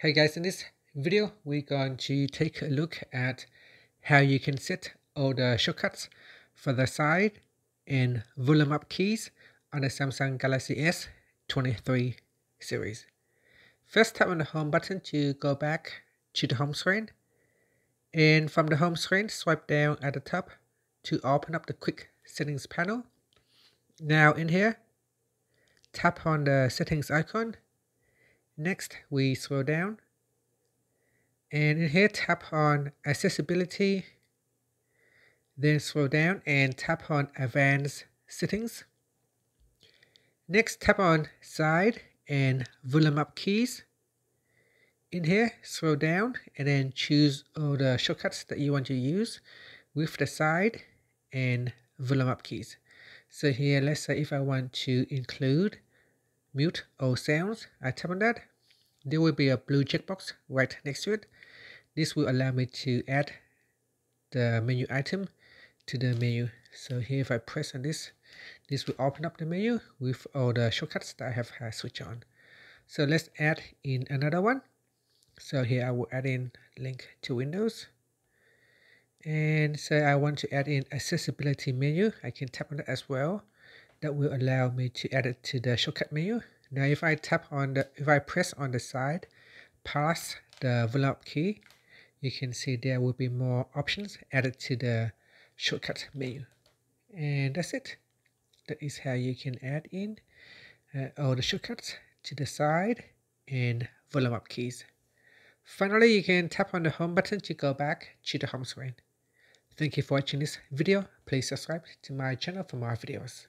Hey guys, in this video, we're going to take a look at how you can set all the shortcuts for the side and volume up keys on the Samsung Galaxy S23 series. First tap on the home button to go back to the home screen. And from the home screen, swipe down at the top to open up the quick settings panel. Now in here, tap on the settings icon Next, we scroll down and in here tap on accessibility, then scroll down and tap on advanced settings. Next, tap on side and volume up keys. In here, scroll down and then choose all the shortcuts that you want to use with the side and volume up keys. So here, let's say if I want to include mute all sounds. I tap on that. There will be a blue checkbox right next to it. This will allow me to add the menu item to the menu. So here if I press on this, this will open up the menu with all the shortcuts that I have uh, switched on. So let's add in another one. So here I will add in link to Windows. And say I want to add in accessibility menu. I can tap on that as well that will allow me to add it to the shortcut menu. Now if I tap on the, if I press on the side plus the volume up key, you can see there will be more options added to the shortcut menu. And that's it. That is how you can add in uh, all the shortcuts to the side and volume up keys. Finally, you can tap on the home button to go back to the home screen. Thank you for watching this video. Please subscribe to my channel for more videos.